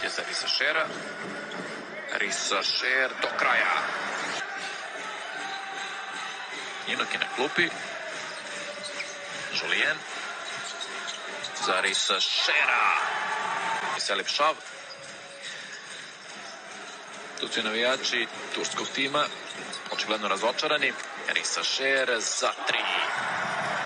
Opet je za Risa Šera. Risa Šer do kraja. Inok je na klupi. Julien. Za Risa Šera. Selip Šav. Tu su navijači turskog tima, očigledno razočarani. Risa Šer za tri.